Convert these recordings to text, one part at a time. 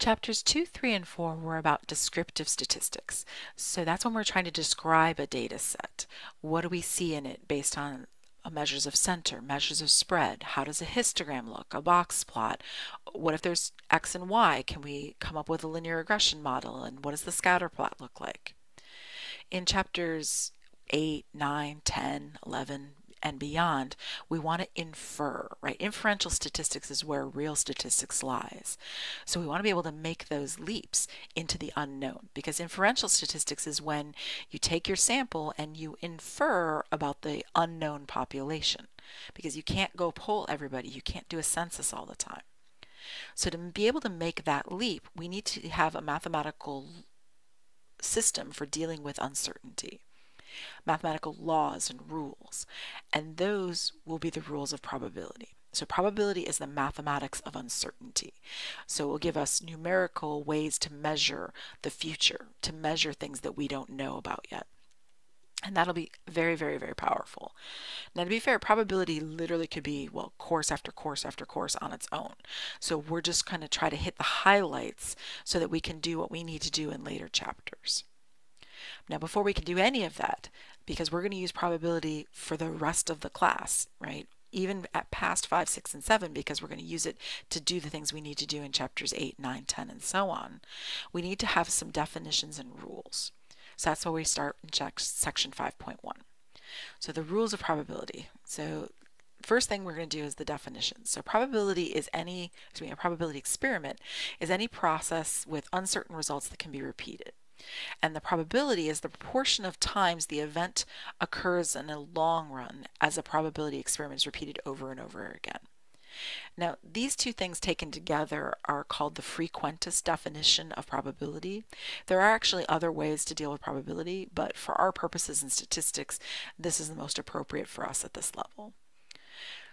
Chapters 2, 3, and 4 were about descriptive statistics. So that's when we're trying to describe a data set. What do we see in it based on uh, measures of center, measures of spread? How does a histogram look? A box plot? What if there's X and Y? Can we come up with a linear regression model? And what does the scatter plot look like? In chapters 8, 9, 10, 11, and beyond, we want to infer, right? Inferential statistics is where real statistics lies. So we want to be able to make those leaps into the unknown because inferential statistics is when you take your sample and you infer about the unknown population because you can't go poll everybody. You can't do a census all the time. So to be able to make that leap, we need to have a mathematical system for dealing with uncertainty mathematical laws and rules, and those will be the rules of probability. So probability is the mathematics of uncertainty. So it will give us numerical ways to measure the future, to measure things that we don't know about yet. And that'll be very, very, very powerful. Now, to be fair, probability literally could be, well, course after course after course on its own. So we're just going to try to hit the highlights so that we can do what we need to do in later chapters. Now, before we can do any of that, because we're going to use probability for the rest of the class, right? Even at past 5, 6, and 7, because we're going to use it to do the things we need to do in chapters 8, 9, 10, and so on, we need to have some definitions and rules. So that's why we start in section 5.1. So the rules of probability. So first thing we're going to do is the definition. So probability is any, excuse me, a probability experiment is any process with uncertain results that can be repeated. And the probability is the proportion of times the event occurs in a long run as a probability experiment is repeated over and over again. Now, these two things taken together are called the frequentist definition of probability. There are actually other ways to deal with probability, but for our purposes in statistics, this is the most appropriate for us at this level.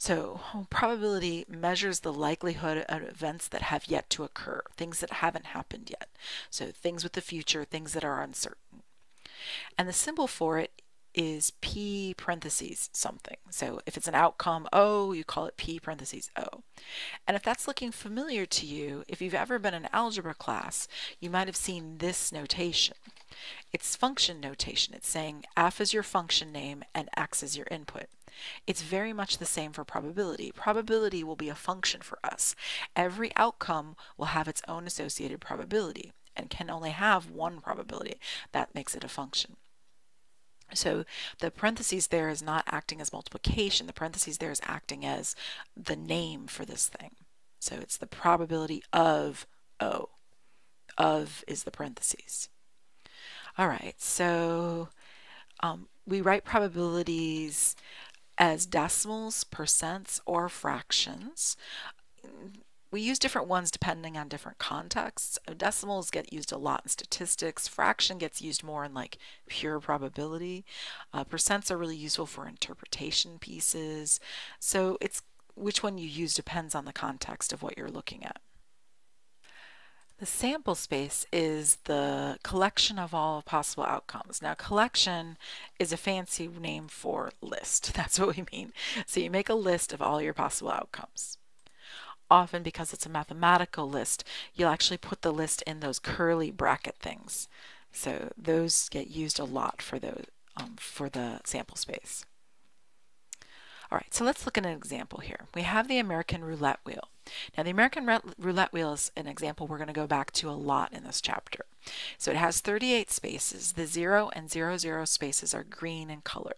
So, oh, probability measures the likelihood of events that have yet to occur, things that haven't happened yet. So, things with the future, things that are uncertain. And the symbol for it is P parentheses something. So, if it's an outcome O, you call it P parentheses O. And if that's looking familiar to you, if you've ever been in algebra class, you might have seen this notation. It's function notation. It's saying f is your function name and x is your input. It's very much the same for probability. Probability will be a function for us. Every outcome will have its own associated probability and can only have one probability. That makes it a function. So the parentheses there is not acting as multiplication. The parentheses there is acting as the name for this thing. So it's the probability of O. Of is the parentheses. All right, so um, we write probabilities as decimals, percents, or fractions. We use different ones depending on different contexts. Decimals get used a lot in statistics. Fraction gets used more in like pure probability. Uh, percents are really useful for interpretation pieces. So it's which one you use depends on the context of what you're looking at. The sample space is the collection of all possible outcomes. Now, collection is a fancy name for list. That's what we mean. So you make a list of all your possible outcomes. Often, because it's a mathematical list, you'll actually put the list in those curly bracket things. So those get used a lot for those um, for the sample space. All right, so let's look at an example here. We have the American roulette wheel. Now the American roulette wheel is an example we're going to go back to a lot in this chapter. So it has 38 spaces. The 0 and 0, 0 spaces are green in color.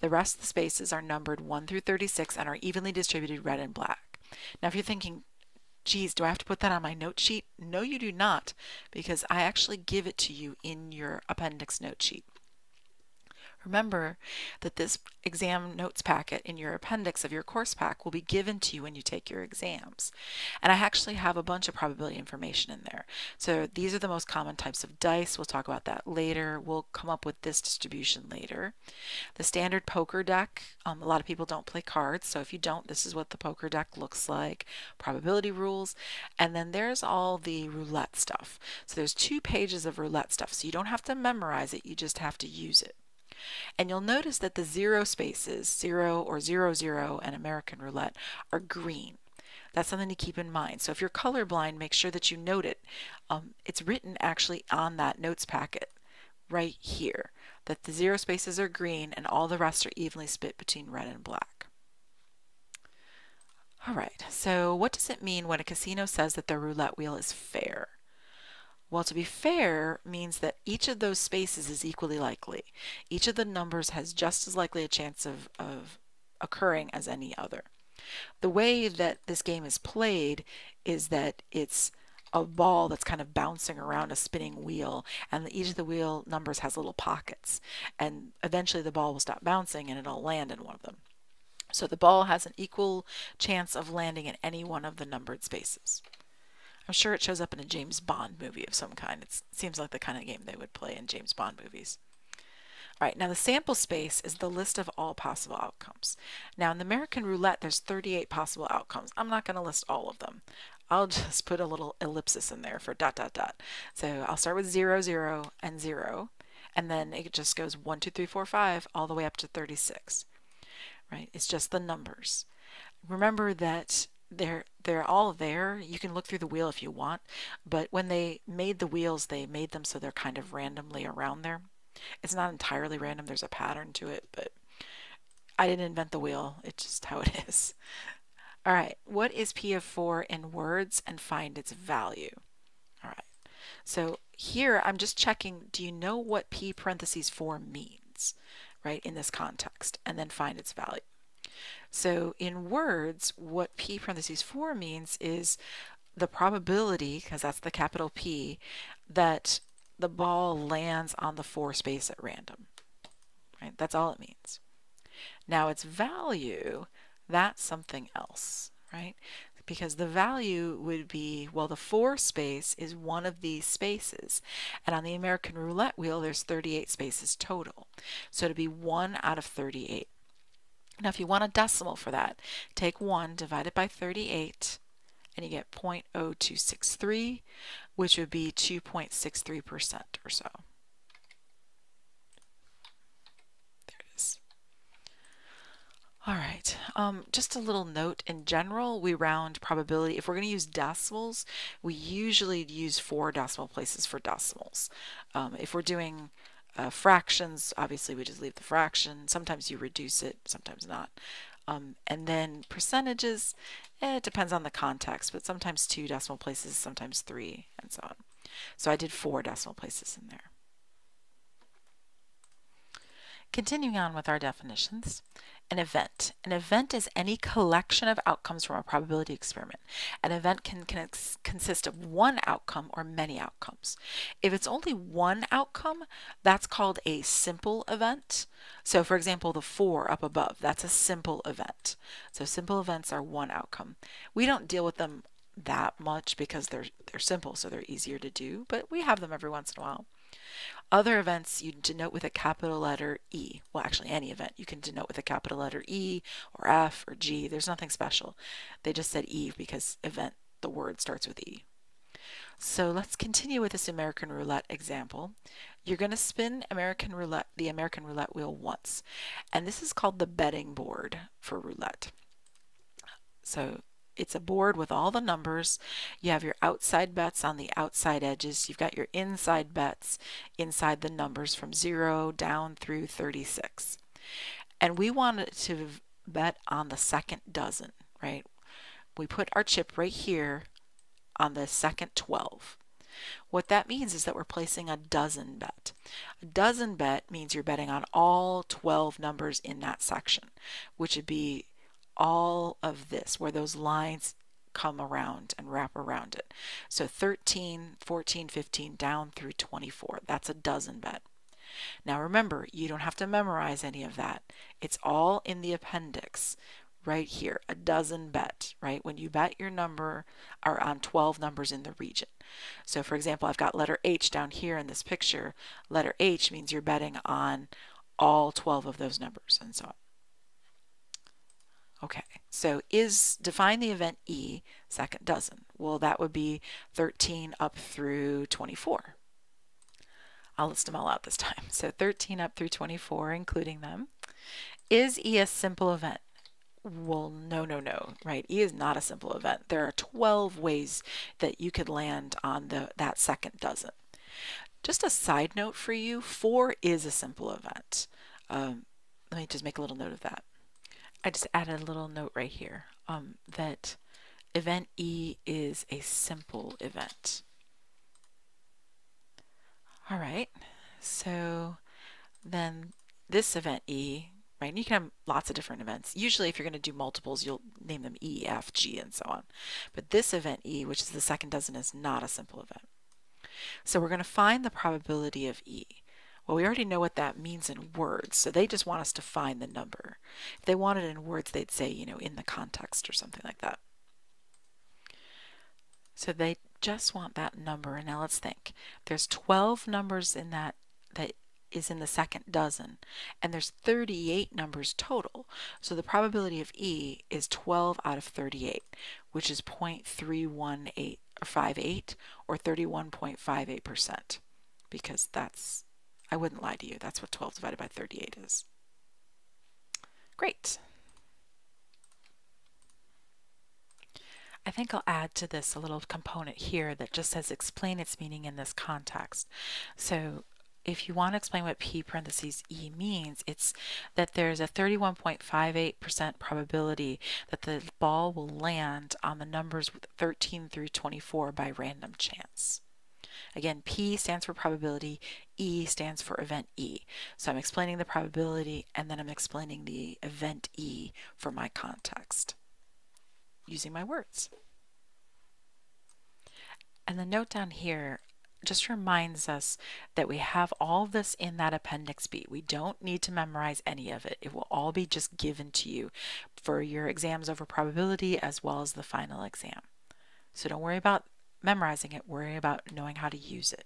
The rest of the spaces are numbered 1 through 36 and are evenly distributed red and black. Now if you're thinking, geez, do I have to put that on my note sheet? No, you do not, because I actually give it to you in your appendix note sheet. Remember that this exam notes packet in your appendix of your course pack will be given to you when you take your exams. And I actually have a bunch of probability information in there. So these are the most common types of dice. We'll talk about that later. We'll come up with this distribution later. The standard poker deck, um, a lot of people don't play cards. So if you don't, this is what the poker deck looks like. Probability rules. And then there's all the roulette stuff. So there's two pages of roulette stuff. So you don't have to memorize it. You just have to use it. And you'll notice that the zero spaces, zero or zero zero and American roulette, are green. That's something to keep in mind. So if you're colorblind, make sure that you note it. Um, it's written actually on that notes packet right here that the zero spaces are green and all the rest are evenly split between red and black. All right, so what does it mean when a casino says that the roulette wheel is fair? Well, to be fair means that each of those spaces is equally likely. Each of the numbers has just as likely a chance of, of occurring as any other. The way that this game is played is that it's a ball that's kind of bouncing around a spinning wheel and each of the wheel numbers has little pockets and eventually the ball will stop bouncing and it'll land in one of them. So the ball has an equal chance of landing in any one of the numbered spaces. I'm sure it shows up in a James Bond movie of some kind. It seems like the kind of game they would play in James Bond movies. All right, now the sample space is the list of all possible outcomes. Now in the American roulette, there's 38 possible outcomes. I'm not going to list all of them. I'll just put a little ellipsis in there for dot dot dot. So I'll start with 0, 0, and 0, and then it just goes 1, 2, 3, 4, 5, all the way up to 36. Right? It's just the numbers. Remember that they're they're all there. You can look through the wheel if you want, but when they made the wheels, they made them so they're kind of randomly around there. It's not entirely random. There's a pattern to it, but I didn't invent the wheel. It's just how it is. All right, what is P of 4 in words and find its value? All right, so here I'm just checking, do you know what P parentheses 4 means, right, in this context, and then find its value. So in words, what P parentheses 4 means is the probability, because that's the capital P, that the ball lands on the 4 space at random. Right? That's all it means. Now its value, that's something else, right? Because the value would be, well, the 4 space is one of these spaces. And on the American roulette wheel, there's 38 spaces total. So to be 1 out of 38. Now, if you want a decimal for that, take 1, divide it by 38, and you get 0.0263, which would be 2.63% or so. There it is. All right, um, just a little note in general, we round probability. If we're going to use decimals, we usually use four decimal places for decimals. Um, if we're doing uh, fractions, obviously we just leave the fraction. Sometimes you reduce it, sometimes not. Um, and then percentages, eh, it depends on the context, but sometimes two decimal places, sometimes three, and so on. So I did four decimal places in there. Continuing on with our definitions, an event. An event is any collection of outcomes from a probability experiment. An event can, can consist of one outcome or many outcomes. If it's only one outcome, that's called a simple event. So for example, the 4 up above, that's a simple event. So simple events are one outcome. We don't deal with them that much because they're they're simple so they're easier to do but we have them every once in a while other events you denote with a capital letter E. Well, actually, any event you can denote with a capital letter E or F or G. There's nothing special. They just said E because event, the word starts with E. So let's continue with this American roulette example. You're going to spin American roulette, the American roulette wheel once. And this is called the betting board for roulette. So it's a board with all the numbers. You have your outside bets on the outside edges. You've got your inside bets inside the numbers from 0 down through 36. And we wanted to bet on the second dozen, right? We put our chip right here on the second 12. What that means is that we're placing a dozen bet. A dozen bet means you're betting on all 12 numbers in that section, which would be all of this where those lines come around and wrap around it. So 13, 14, 15 down through 24. That's a dozen bet. Now remember, you don't have to memorize any of that. It's all in the appendix right here, a dozen bet, right? When you bet your number are on 12 numbers in the region. So for example, I've got letter H down here in this picture. Letter H means you're betting on all 12 of those numbers and so on. Okay, so is define the event E, second dozen. Well, that would be 13 up through 24. I'll list them all out this time. So 13 up through 24, including them. Is E a simple event? well, no, no, no, right? E is not a simple event. There are 12 ways that you could land on the that second dozen. Just a side note for you, 4 is a simple event. Um, let me just make a little note of that. I just added a little note right here um, that event E is a simple event. All right, so then this event E, right, you can have lots of different events. Usually if you're going to do multiples, you'll name them E, F, G, and so on. But this event E, which is the second dozen, is not a simple event. So we're going to find the probability of E. Well, we already know what that means in words, so they just want us to find the number. If they wanted it in words, they'd say, you know, in the context or something like that. So they just want that number. And now let's think. There's 12 numbers in that that is in the second dozen, and there's 38 numbers total. So the probability of E is 12 out of 38, which is 0.318 or 58 or 31.58% because that's I wouldn't lie to you. That's what 12 divided by 38 is. Great. I think I'll add to this a little component here that just says explain its meaning in this context. So if you want to explain what P parentheses E means, it's that there's a 31.58% probability that the ball will land on the numbers 13 through 24 by random chance. Again, P stands for probability, E stands for event E. So I'm explaining the probability and then I'm explaining the event E for my context using my words. And the note down here just reminds us that we have all this in that Appendix B. We don't need to memorize any of it. It will all be just given to you for your exams over probability as well as the final exam. So don't worry about memorizing it, worry about knowing how to use it.